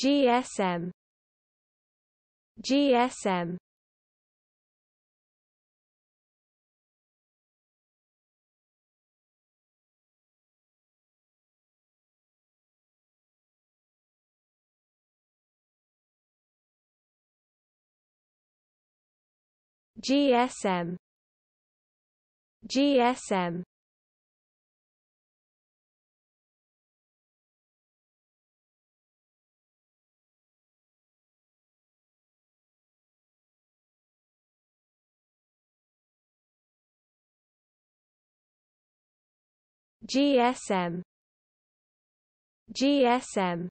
GSM GSM GSM GSM GSM GSM